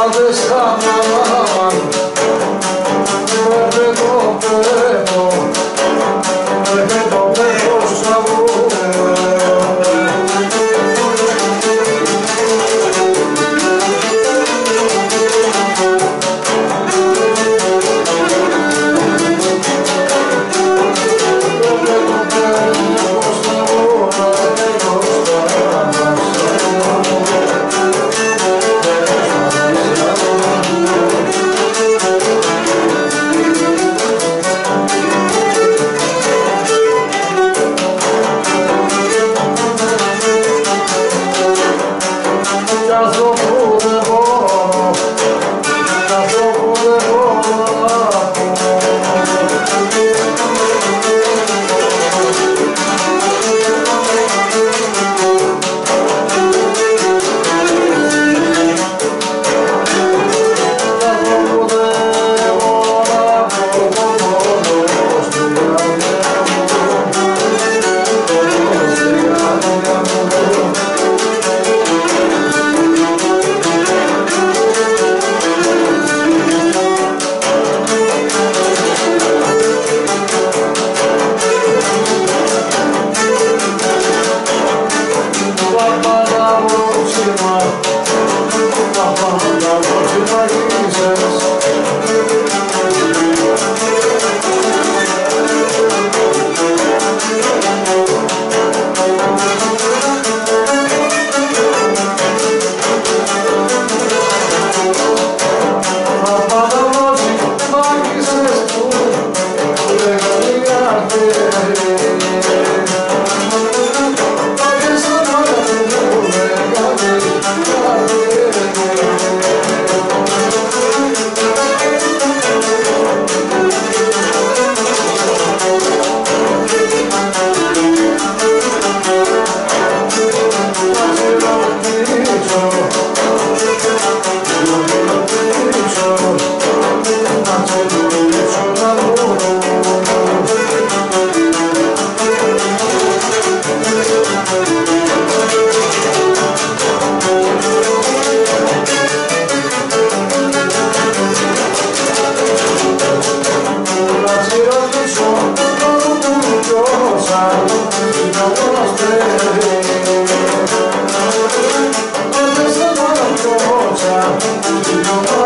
Alışkanlamam Thank you.